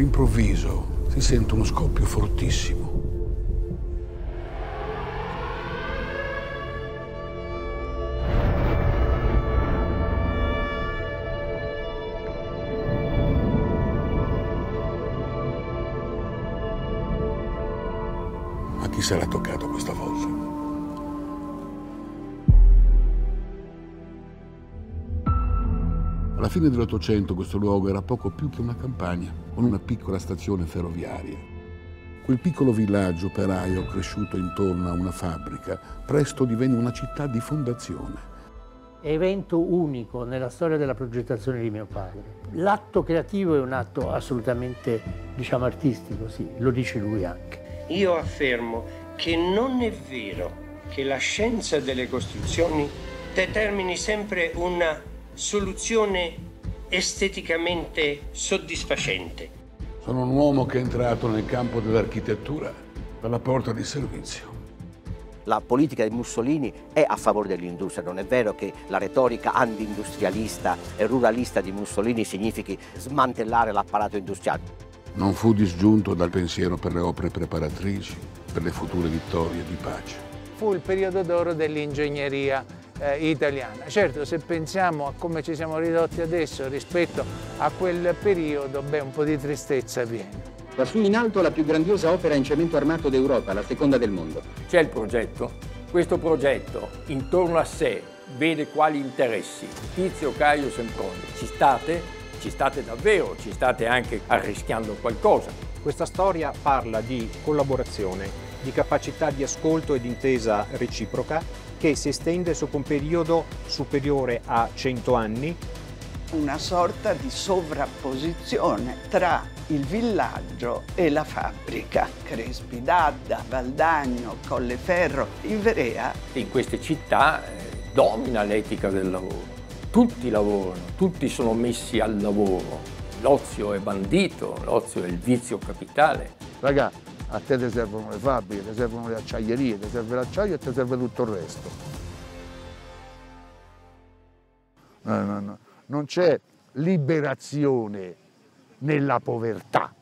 All'improvviso si sente uno scoppio fortissimo. A chi sarà toccato questa volta? Alla fine dell'Ottocento questo luogo era poco più che una campagna, con una piccola stazione ferroviaria. Quel piccolo villaggio operaio cresciuto intorno a una fabbrica presto divenne una città di fondazione. Evento unico nella storia della progettazione di mio padre. L'atto creativo è un atto assolutamente, diciamo, artistico, sì, lo dice lui anche. Io affermo che non è vero che la scienza delle costruzioni determini sempre una soluzione esteticamente soddisfacente. Sono un uomo che è entrato nel campo dell'architettura dalla porta di servizio. La politica di Mussolini è a favore dell'industria, non è vero che la retorica anti-industrialista e ruralista di Mussolini significhi smantellare l'apparato industriale. Non fu disgiunto dal pensiero per le opere preparatrici, per le future vittorie di pace. Fu il periodo d'oro dell'ingegneria eh, italiana. Certo, se pensiamo a come ci siamo ridotti adesso rispetto a quel periodo, beh, un po' di tristezza viene. Lassù in alto la più grandiosa opera in cemento armato d'Europa, la seconda del mondo. C'è il progetto. Questo progetto intorno a sé vede quali interessi. Tizio, Caio, Sempronio. Ci state? Ci state davvero? Ci state anche arrischiando qualcosa? Questa storia parla di collaborazione, di capacità di ascolto e di intesa reciproca che si estende su un periodo superiore a 100 anni. Una sorta di sovrapposizione tra il villaggio e la fabbrica. Crespi d'Adda, Valdagno, Colleferro, Ivrea. In queste città eh, domina l'etica del lavoro. Tutti lavorano, tutti sono messi al lavoro. L'ozio è bandito, l'ozio è il vizio capitale. Raga, a te ti servono le fabbriche, ti servono le acciaierie, ti serve l'acciaio e ti serve tutto il resto. No, no, no. Non c'è liberazione nella povertà.